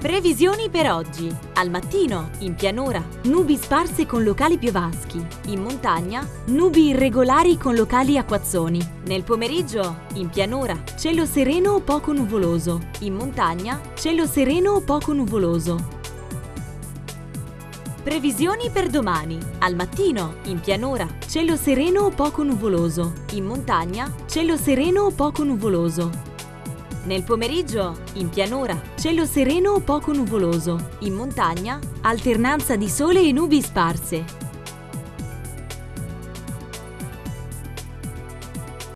Previsioni per oggi. Al mattino, in pianura, nubi sparse con locali piovaschi. In montagna, nubi irregolari con locali acquazzoni. Nel pomeriggio, in pianura, cielo sereno o poco nuvoloso. In montagna, cielo sereno o poco nuvoloso. Previsioni per domani. Al mattino, in pianura, cielo sereno o poco nuvoloso. In montagna, cielo sereno o poco nuvoloso. Nel pomeriggio, in pianura, cielo sereno o poco nuvoloso. In montagna, alternanza di sole e nubi sparse.